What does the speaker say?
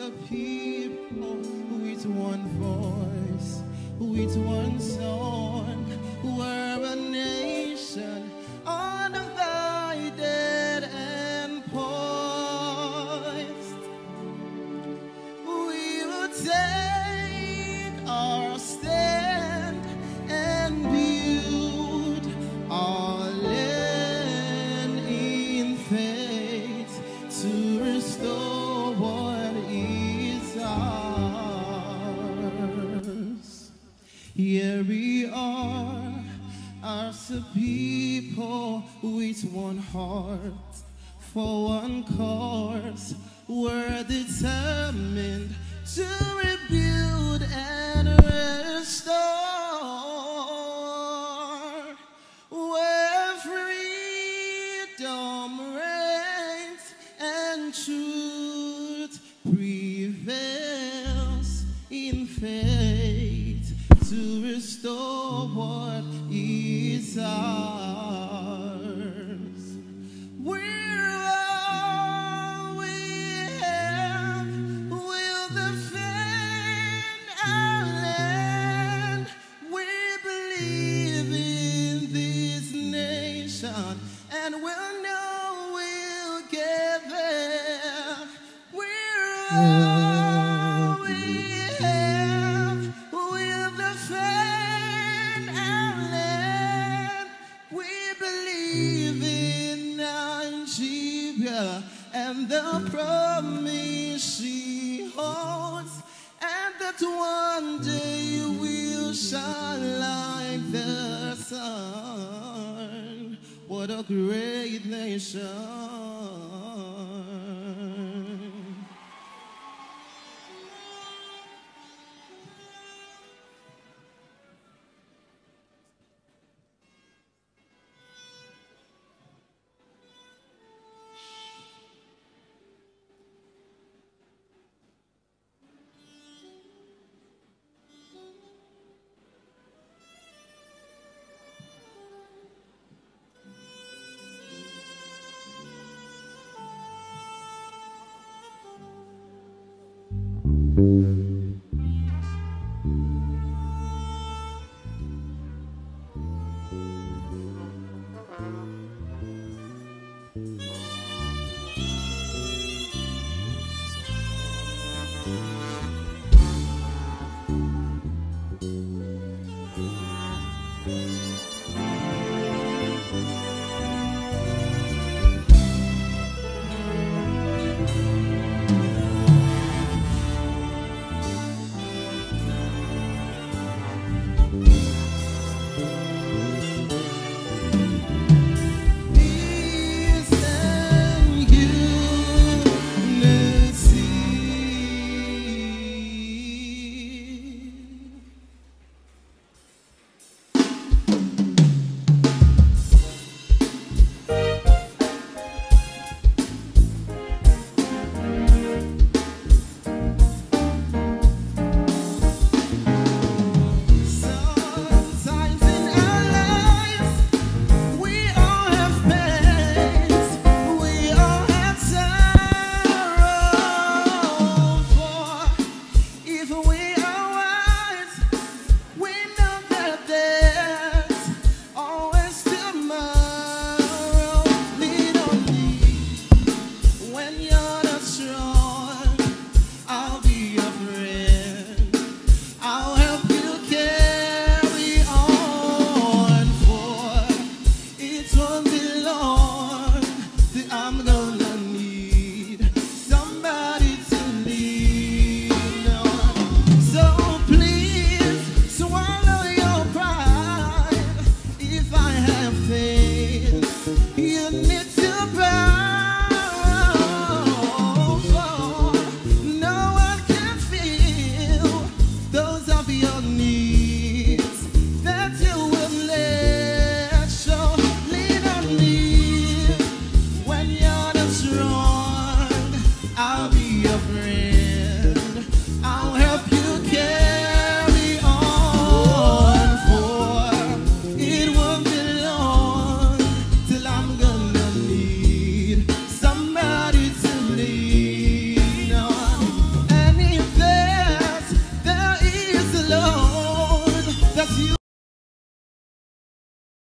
a people with one voice, with one song. We're a nation beats one heart for one cause. We're determined to rebuild and restore where freedom reigns and truth prevails in faith to restore what is ours. live in this nation, and we'll know we'll get there. We're all we have. We'll defend our land. We believe in Nigeria and the promise she holds, and that one day we'll shine light. what a great nation. Mm-hmm. your need.